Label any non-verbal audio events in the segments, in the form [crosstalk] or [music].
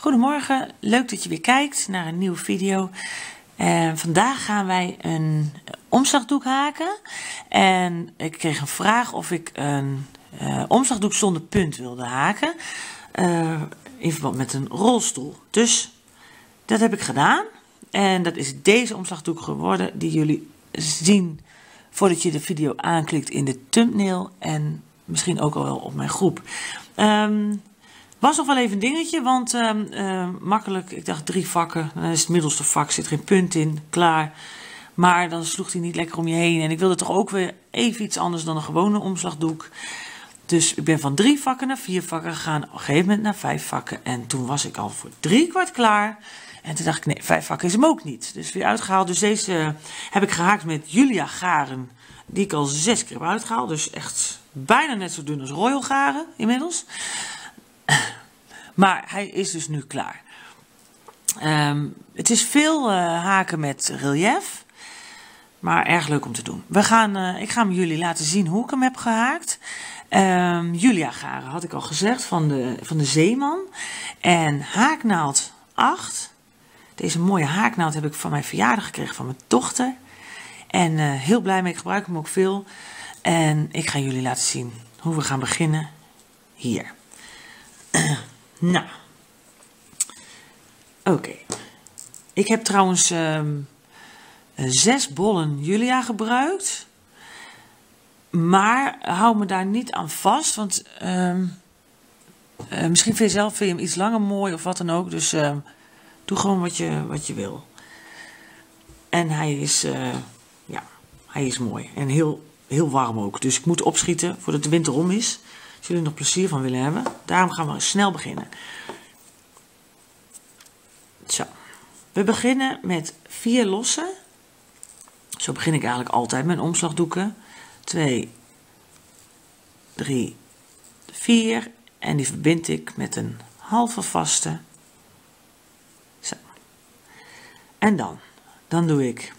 Goedemorgen, leuk dat je weer kijkt naar een nieuwe video. En vandaag gaan wij een omslagdoek haken. En ik kreeg een vraag of ik een uh, omslagdoek zonder punt wilde haken. Uh, in verband met een rolstoel. Dus dat heb ik gedaan. En dat is deze omslagdoek geworden die jullie zien voordat je de video aanklikt in de thumbnail. En misschien ook al wel op mijn groep. Um, was nog wel even een dingetje, want uh, makkelijk, ik dacht drie vakken, dan is het middelste vak, zit geen punt in, klaar. Maar dan sloeg hij niet lekker om je heen. En ik wilde toch ook weer even iets anders dan een gewone omslagdoek. Dus ik ben van drie vakken naar vier vakken gegaan. Op een gegeven moment naar vijf vakken. En toen was ik al voor drie kwart klaar. En toen dacht ik, nee, vijf vakken is hem ook niet. Dus weer uitgehaald. Dus deze heb ik gehaakt met Julia Garen. Die ik al zes keer heb uitgehaald. Dus echt bijna net zo dun als Royal Garen inmiddels. Maar hij is dus nu klaar. Um, het is veel uh, haken met relief. Maar erg leuk om te doen. We gaan, uh, ik ga jullie laten zien hoe ik hem heb gehaakt. Um, Julia Garen had ik al gezegd van de, van de Zeeman. En haaknaald 8. Deze mooie haaknaald heb ik van mijn verjaardag gekregen van mijn dochter. En uh, heel blij mee, ik gebruik hem ook veel. En ik ga jullie laten zien hoe we gaan beginnen hier. [clears throat] Nou. Oké. Ik heb trouwens um, zes bollen Julia gebruikt. Maar hou me daar niet aan vast. Want um, uh, misschien vind je zelf vind hem iets langer mooi of wat dan ook. Dus uh, doe gewoon wat je, wat je wil. En hij is, uh, ja, hij is mooi. En heel, heel warm ook. Dus ik moet opschieten voordat de winter om is. Als jullie er nog plezier van willen hebben. Daarom gaan we snel beginnen. Zo. We beginnen met vier lossen. Zo begin ik eigenlijk altijd met omslagdoeken. 2, 3, 4. En die verbind ik met een halve vaste. Zo. En dan, dan doe ik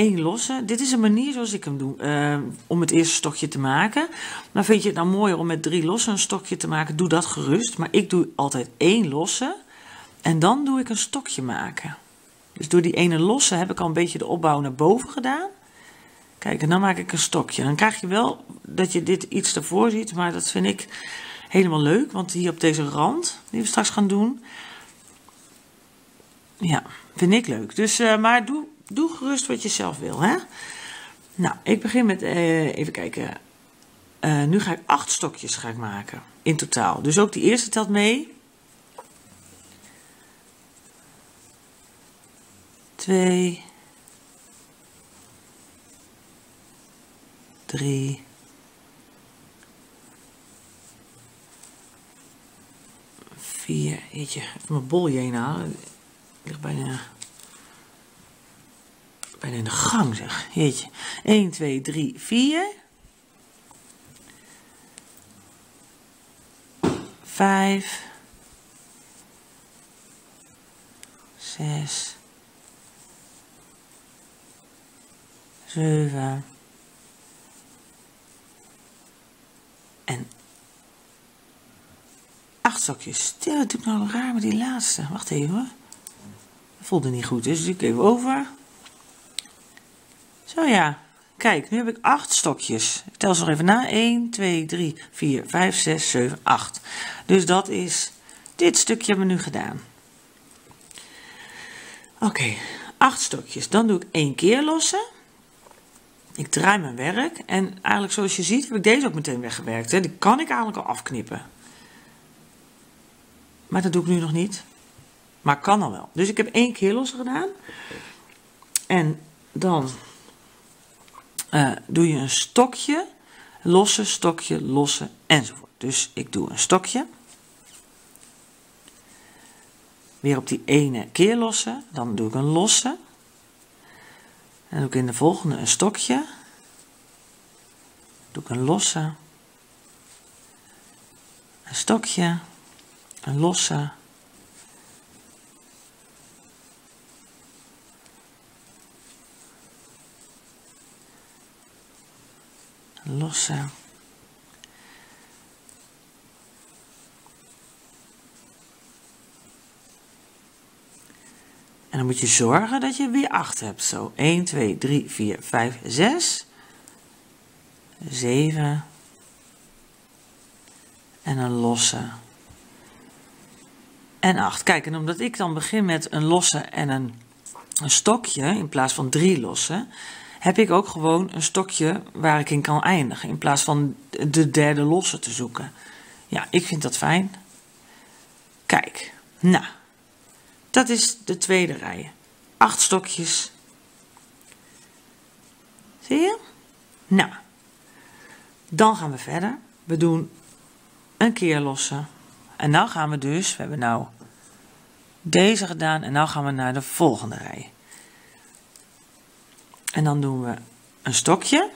één losse. Dit is een manier zoals ik hem doe, uh, om het eerste stokje te maken. Maar vind je het nou mooier om met drie lossen een stokje te maken, doe dat gerust. Maar ik doe altijd één losse en dan doe ik een stokje maken. Dus door die ene losse heb ik al een beetje de opbouw naar boven gedaan. Kijk, en dan maak ik een stokje. Dan krijg je wel dat je dit iets ervoor ziet, maar dat vind ik helemaal leuk. Want hier op deze rand, die we straks gaan doen, ja, vind ik leuk. Dus, uh, maar doe doe gerust wat je zelf wil. Hè? Nou, ik begin met, uh, even kijken. Uh, nu ga ik acht stokjes ga maken in totaal. Dus ook die eerste telt mee. Twee. Drie. Vier. Jeetje, even mijn bolje heen halen. Ligt bijna bijna in de gang zeg. Jeetje. 1, 2, 3, 4. 5. 6. 7. En 8 stokjes. Wat doe ik nou raar met die laatste? Wacht even hoor. Dat voelde niet goed, dus ik even over. Zo ja, kijk, nu heb ik acht stokjes. Ik tel ze nog even na. 1, 2, 3, 4, 5, 6, 7, 8. Dus dat is, dit stukje hebben we nu gedaan. Oké, okay, acht stokjes. Dan doe ik één keer lossen. Ik draai mijn werk. En eigenlijk zoals je ziet heb ik deze ook meteen weggewerkt. Hè. Die kan ik eigenlijk al afknippen. Maar dat doe ik nu nog niet. Maar kan al wel. Dus ik heb één keer lossen gedaan. En dan uh, doe je een stokje, losse, stokje, losse enzovoort. Dus ik doe een stokje. Weer op die ene keer losse, dan doe ik een losse. En doe ik in de volgende een stokje. Doe ik een losse. Een stokje. Een losse. Lossen. dan moet je zorgen dat je weer 8 hebt. Zo 1, 2, 3, 4, 5, 6, 7 en een losse en 8. Kijk, en omdat ik dan begin met een losse en een, een stokje in plaats van drie losse, heb ik ook gewoon een stokje waar ik in kan eindigen. In plaats van de derde losse te zoeken. Ja, ik vind dat fijn. Kijk, nou, dat is de tweede rij. Acht stokjes. Zie je? Nou, dan gaan we verder. We doen een keer lossen. En nou gaan we dus, we hebben nou deze gedaan en nou gaan we naar de volgende rij. En dan doen we een stokje.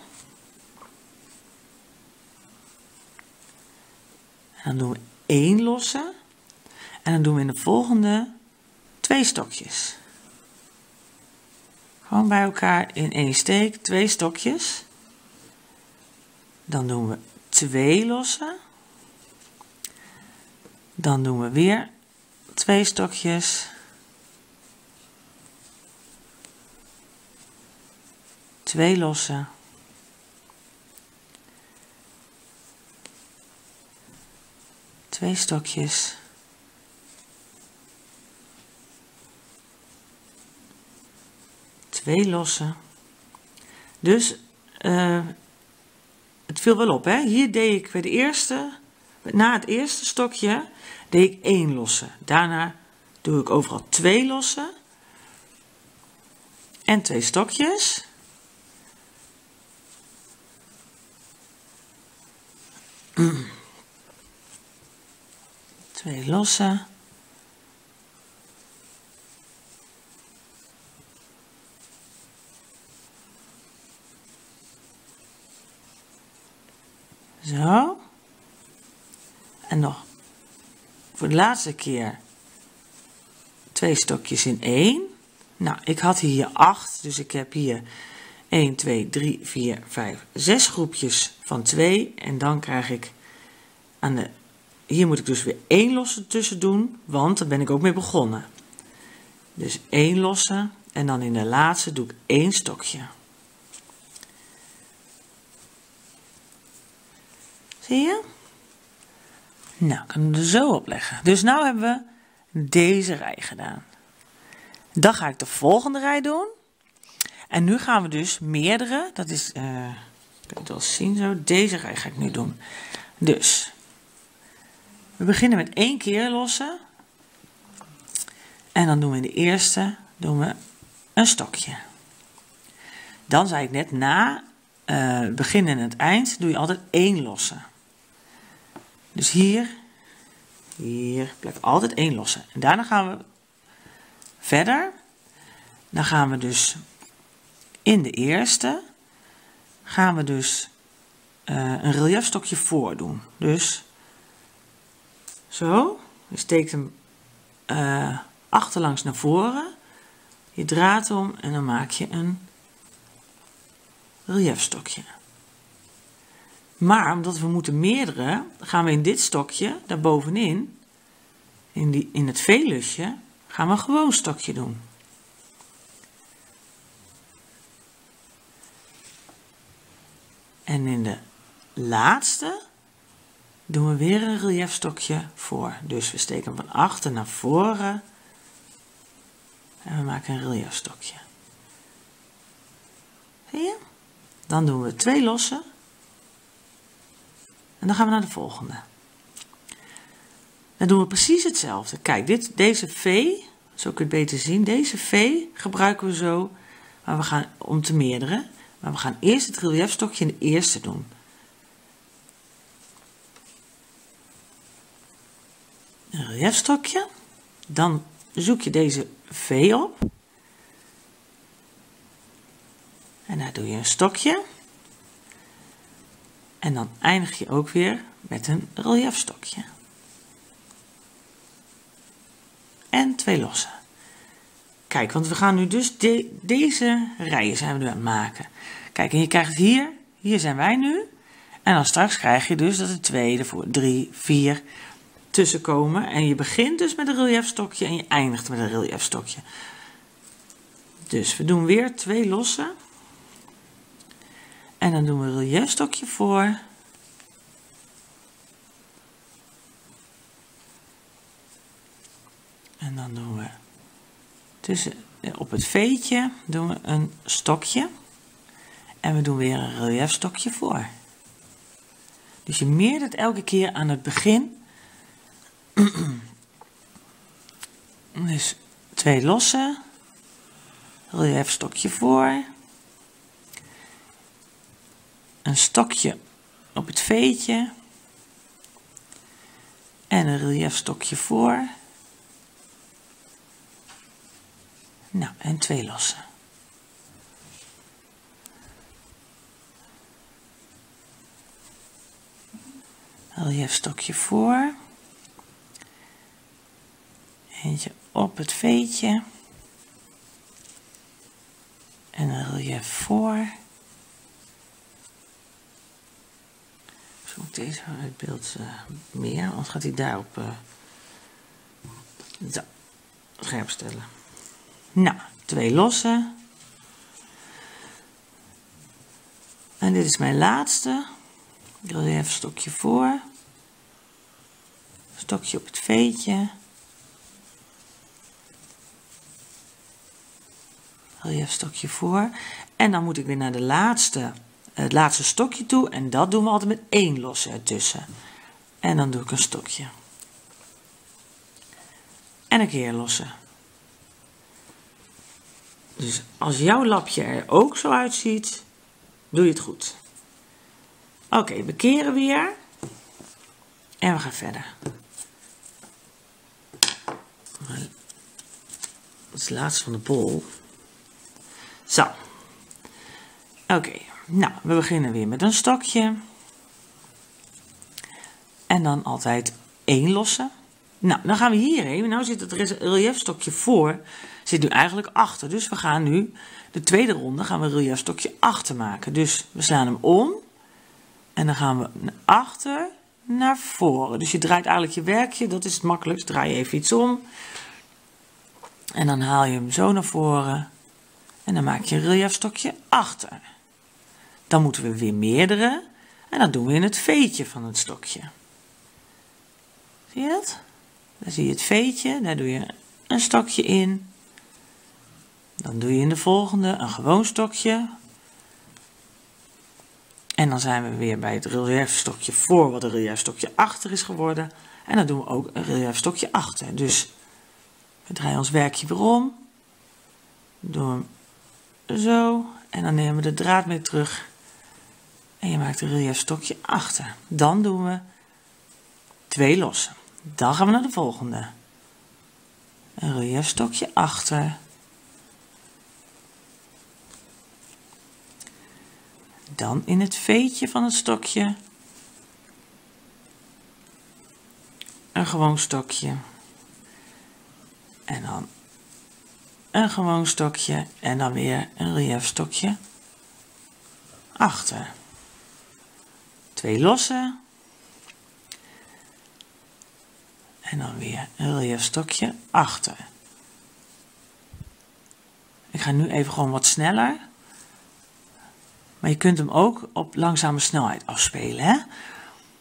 En dan doen we één losse. En dan doen we in de volgende twee stokjes. Gewoon bij elkaar in één steek, twee stokjes. Dan doen we twee losse. Dan doen we weer twee stokjes. Twee losse. Twee stokjes. Twee losse. Dus uh, het viel wel op, hè? Hier deed ik bij de eerste, na het eerste stokje, deed ik één losse. Daarna doe ik overal twee losse. En twee stokjes. [clears throat] Twee losse. Zo. En nog voor de laatste keer twee stokjes in één. Nou, ik had hier acht, dus ik heb hier 1, 2, 3, 4, 5, 6 groepjes van 2. En dan krijg ik aan de, hier moet ik dus weer één losse tussen doen, want daar ben ik ook mee begonnen. Dus één losse en dan in de laatste doe ik één stokje. Zie je? Nou, ik kan er zo op leggen. Dus nu hebben we deze rij gedaan. Dan ga ik de volgende rij doen. En nu gaan we dus meerdere, dat is, uh, kan het wel zien zo, deze ga ik nu doen. Dus, we beginnen met één keer lossen. En dan doen we in de eerste, doen we een stokje. Dan zei ik net, na uh, begin en het eind doe je altijd één lossen. Dus hier, hier blijft altijd één losse. En daarna gaan we verder. Dan gaan we dus in de eerste, gaan we dus uh, een reliefstokje voordoen. Dus zo, je steekt hem uh, achterlangs naar voren, je draait om en dan maak je een reliefstokje. Maar omdat we moeten meerdere, gaan we in dit stokje, daarbovenin, in, die, in het velusje, gaan we een gewoon stokje doen. En in de laatste doen we weer een reliefstokje voor. Dus we steken van achter naar voren en we maken een reliefstokje. Zie je? Dan doen we twee losse en dan gaan we naar de volgende. Dan doen we precies hetzelfde. Kijk, dit, deze V, zo kun je het beter zien, deze V gebruiken we zo maar we gaan, om te meerderen. Maar we gaan eerst het reliefstokje in de eerste doen. Een reliefstokje. Dan zoek je deze V op. En daar doe je een stokje. En dan eindig je ook weer met een reliefstokje. En twee losse. Kijk, want we gaan nu dus deze rijen zijn we nu aan het maken. Kijk, en je krijgt hier, hier zijn wij nu. En dan straks krijg je dus dat er twee, ervoor drie, vier tussenkomen. En je begint dus met een reliefstokje en je eindigt met een reliefstokje. Dus we doen weer twee losse. En dan doen we een reliefstokje voor. En dan doen we tussen, op het veetje doen we een stokje. En we doen weer een reliefstokje voor. Dus je meert het elke keer aan het begin. [clears throat] dus twee losse. Reliefstokje voor. Een stokje op het veetje. En een reliefstokje voor. Nou, en twee losse. Reliefstokje voor. Eentje op het veetje. En een relief voor. Zoek deze uit beeld uh, meer, anders gaat hij daarop uh, zo, scherp stellen. Nou, twee losse. En dit is mijn laatste. Ik wil even stokje voor. Stokje op het veetje. Relief stokje voor. En dan moet ik weer naar de laatste, het laatste stokje toe. En dat doen we altijd met één losse ertussen. En dan doe ik een stokje. En een keer lossen. Dus als jouw lapje er ook zo uitziet, doe je het goed. Oké, we keren weer. En we gaan verder. Dat is het laatste van de bol. Zo. Oké, nou, we beginnen weer met een stokje. En dan altijd één losse. Nou, dan gaan we hierheen. Nou zit het reliefstokje voor, zit nu eigenlijk achter. Dus we gaan nu, de tweede ronde, gaan we het reliefstokje achter maken. Dus we slaan hem om. En dan gaan we naar achter, naar voren. Dus je draait eigenlijk je werkje, dat is het makkelijkst. Draai je even iets om. En dan haal je hem zo naar voren. En dan maak je een reliefstokje achter. Dan moeten we weer meerdere. En dat doen we in het veetje van het stokje. Zie je dat? Dan zie je het veetje, daar doe je een stokje in. Dan doe je in de volgende een gewoon stokje. En dan zijn we weer bij het reliefstokje voor wat een reliefstokje achter is geworden. En dan doen we ook een reliefstokje achter. Dus we draaien ons werkje weer om. Doen zo. En dan nemen we de draad mee terug. En je maakt een reliefstokje achter. Dan doen we twee lossen. Dan gaan we naar de volgende. Een reliefstokje achter. Dan in het veetje van het stokje een gewoon stokje. En dan een gewoon stokje en dan weer een reliefstokje achter. Twee losse En dan weer een reliefstokje achter. Ik ga nu even gewoon wat sneller. Maar je kunt hem ook op langzame snelheid afspelen. Hè?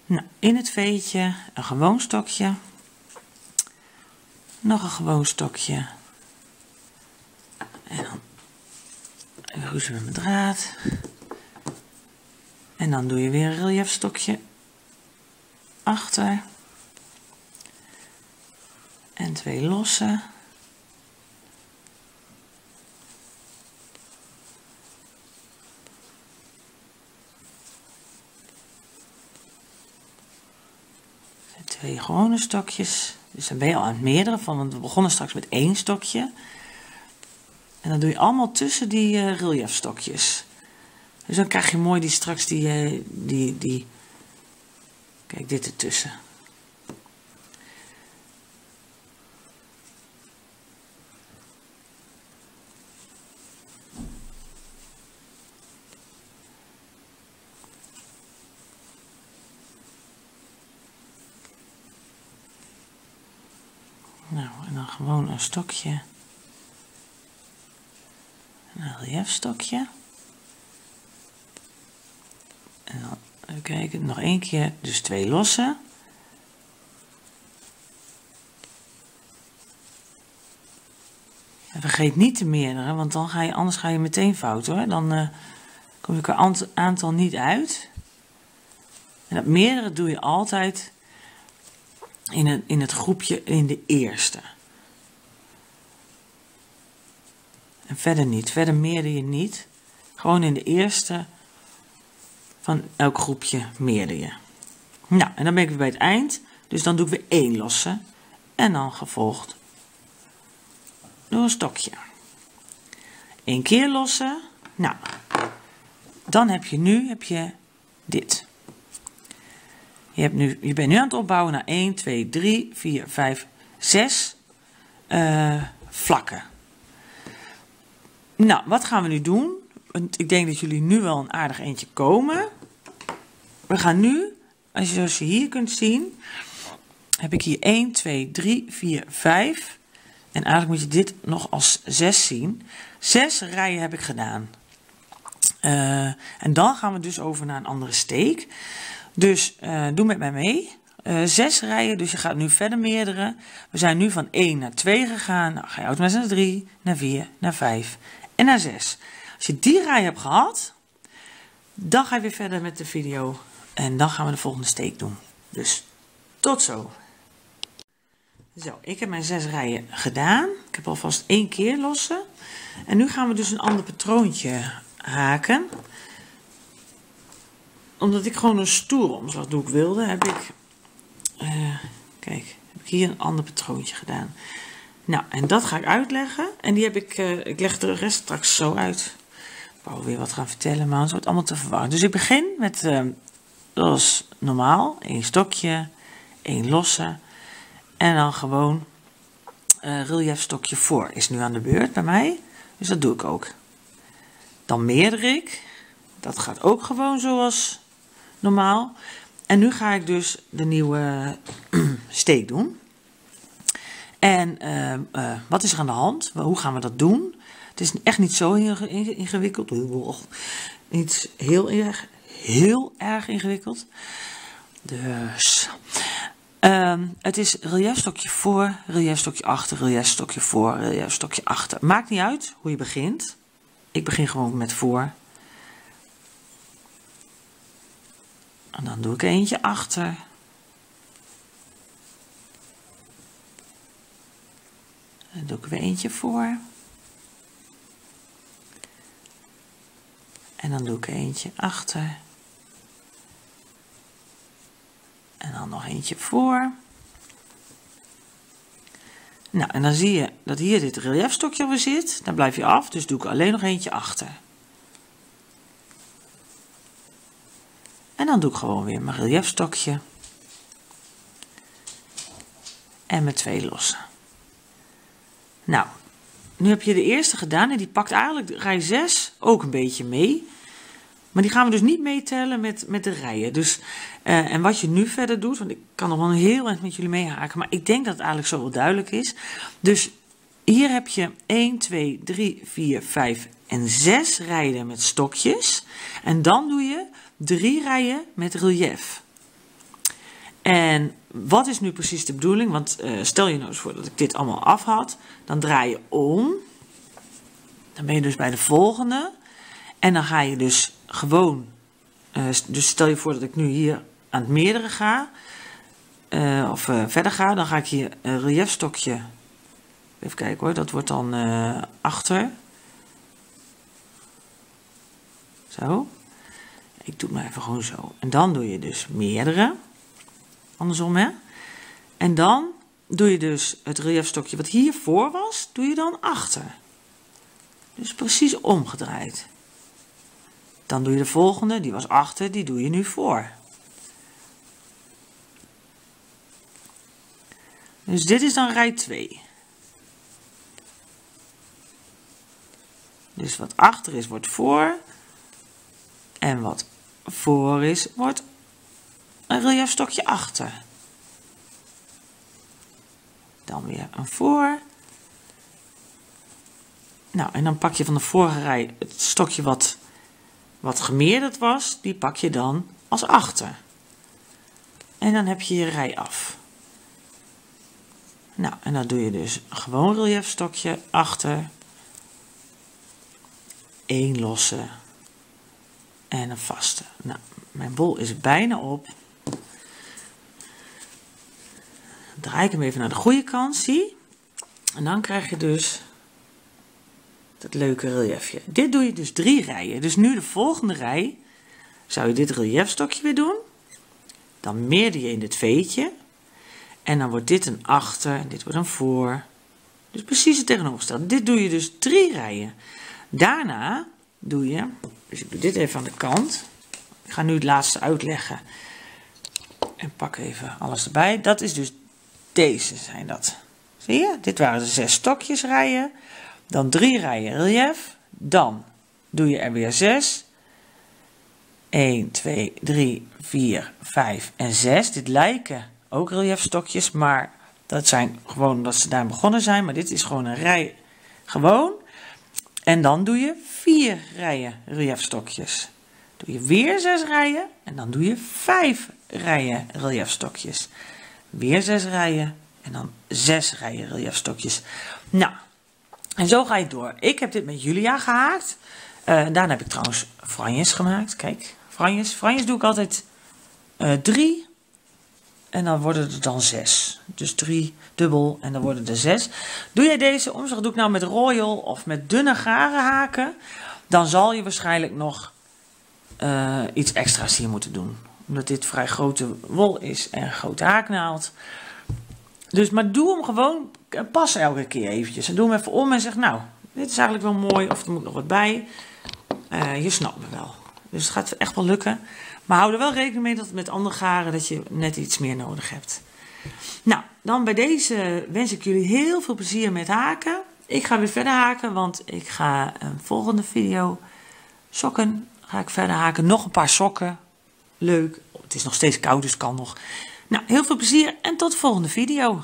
Nou, in het veetje een gewoon stokje. Nog een gewoon stokje. En dan roezen we mijn draad. En dan doe je weer een reliefstokje achter en twee losse. Gewone stokjes. Dus dan ben je al aan het meerdere van, want we begonnen straks met één stokje. En dan doe je allemaal tussen die uh, reliefstokjes. Dus dan krijg je mooi die straks die, uh, die, die, kijk dit ertussen. Nou, en dan gewoon een stokje. een reliefstokje. En dan even kijken, nog één keer, dus twee losse. En vergeet niet te meerdere, want dan ga je, anders ga je meteen fout hoor. Dan uh, kom je qua aantal niet uit. En dat meerdere doe je altijd in in het groepje in de eerste. Verder niet. Verder meerder je niet. Gewoon in de eerste van elk groepje meerder je. Nou, en dan ben ik weer bij het eind. Dus dan doe ik weer één losse. En dan gevolgd door een stokje. Eén keer lossen. Nou, dan heb je nu heb je dit. Je, hebt nu, je bent nu aan het opbouwen naar 1, 2, 3, 4, 5, 6 uh, vlakken. Nou, wat gaan we nu doen? Want ik denk dat jullie nu wel een aardig eentje komen. We gaan nu, als je, zoals je hier kunt zien, heb ik hier 1, 2, 3, 4, 5. En eigenlijk moet je dit nog als 6 zien. 6 rijen heb ik gedaan. Uh, en dan gaan we dus over naar een andere steek. Dus uh, doe met mij mee. Uh, zes rijen, dus je gaat nu verder meerdere. We zijn nu van 1 naar 2 gegaan. Nou ga je automatisch naar 3, naar 4, naar 5 en naar 6. Als je die rij hebt gehad, dan ga je weer verder met de video. En dan gaan we de volgende steek doen. Dus tot zo. Zo, ik heb mijn zes rijen gedaan. Ik heb alvast één keer lossen. En nu gaan we dus een ander patroontje haken. Omdat ik gewoon een stoere omslagdoek wilde, heb ik, uh, kijk, heb ik hier een ander patroontje gedaan. Nou, en dat ga ik uitleggen. En die heb ik, uh, ik leg de rest straks zo uit. Ik wou weer wat gaan vertellen, maar het wordt allemaal te verwarren. Dus ik begin met, uh, zoals normaal, één stokje, één losse. En dan gewoon uh, reliefstokje voor is nu aan de beurt bij mij. Dus dat doe ik ook. Dan meerder ik. Dat gaat ook gewoon zoals normaal. En nu ga ik dus de nieuwe [clears throat] steek doen. En uh, uh, wat is er aan de hand? Hoe gaan we dat doen? Het is echt niet zo ingewikkeld. Niet heel erg, heel erg ingewikkeld. Dus Um, het is reliefstokje voor, reliefstokje achter, reliefstokje voor, reliefstokje achter. Maakt niet uit hoe je begint. Ik begin gewoon met voor. En dan doe ik eentje achter. Dan doe ik weer eentje voor. En dan doe ik eentje achter. En dan nog eentje voor. Nou, en dan zie je dat hier dit reliefstokje weer zit. Dan blijf je af, dus doe ik alleen nog eentje achter. En dan doe ik gewoon weer mijn reliefstokje. En mijn twee lossen. Nou, nu heb je de eerste gedaan en die pakt eigenlijk rij 6 ook een beetje mee. Maar die gaan we dus niet meetellen met, met de rijen. Dus, uh, en wat je nu verder doet, want ik kan nog wel heel eind met jullie meehaken, maar ik denk dat het eigenlijk zo wel duidelijk is. Dus hier heb je 1, 2, 3, 4, 5 en 6 rijen met stokjes. En dan doe je drie rijen met relief. En wat is nu precies de bedoeling? Want uh, stel je nou eens voor dat ik dit allemaal af had. Dan draai je om. Dan ben je dus bij de volgende. En dan ga je dus gewoon, uh, dus stel je voor dat ik nu hier aan het meerdere ga, uh, of verder ga, dan ga ik hier een reliefstokje, even kijken hoor, dat wordt dan achter. Zo. Ik doe het maar even gewoon zo. En dan doe je dus meerdere, andersom hè. En dan doe je dus het reliefstokje wat hiervoor was, doe je dan achter. Dus precies omgedraaid. Dan doe je de volgende, die was achter, die doe je nu voor. Dus dit is dan rij 2. Dus wat achter is, wordt voor. En wat voor is, wordt een reliefstokje achter. Dan weer een voor. Nou, en dan pak je van de vorige rij het stokje wat, wat gemeerderd was, die pak je dan als achter. En dan heb je je rij af. Nou, en dan doe je dus een gewoon reliefstokje achter, één losse en een vaste. Nou, mijn bol is bijna op. Draai ik hem even naar de goede kant, zie. En dan krijg je dus dat leuke reliefje. Dit doe je dus drie rijen. Dus nu de volgende rij zou je dit reliefstokje weer doen. Dan meerder je in dit veetje. En dan wordt dit een achter en dit wordt een voor. Dus precies het tegenovergestelde. Dit doe je dus drie rijen. Daarna doe je, dus ik doe dit even aan de kant. Ik ga nu het laatste uitleggen. En pak even alles erbij. Dat is dus deze zijn dat. Zie je? Dit waren de zes stokjes rijen. Dan drie rijen relief. Dan doe je er weer zes. 1, 2, 3, 4, 5 en 6. Dit lijken ook reliefstokjes, maar dat zijn gewoon omdat ze daar begonnen zijn. Maar dit is gewoon een rij gewoon. En dan doe je vier rijen reliefstokjes. Doe je weer zes rijen en dan doe je vijf rijen reliefstokjes. Weer zes rijen en dan zes rijen reliefstokjes. Nou, en zo ga je door. Ik heb dit met Julia gehaakt. Uh, daarna heb ik trouwens franjes gemaakt. Kijk, franjes. Franjes doe ik altijd uh, drie. En dan worden er dan zes. Dus drie dubbel en dan worden er zes. Doe jij deze omslag doe ik nou met royal of met dunne garen haken. Dan zal je waarschijnlijk nog uh, iets extra's hier moeten doen. Omdat dit vrij grote wol is en grote haaknaald. Dus, maar doe hem gewoon, pas elke keer eventjes. En doe hem even om en zeg, nou, dit is eigenlijk wel mooi, of er moet nog wat bij. Uh, je snapt me wel. Dus het gaat echt wel lukken. Maar hou er wel rekening mee dat met andere garen dat je net iets meer nodig hebt. Nou, dan bij deze wens ik jullie heel veel plezier met haken. Ik ga weer verder haken, want ik ga een volgende video sokken. Ga ik verder haken. Nog een paar sokken. Leuk. Het is nog steeds koud, dus kan nog. Nou, heel veel plezier en tot de volgende video.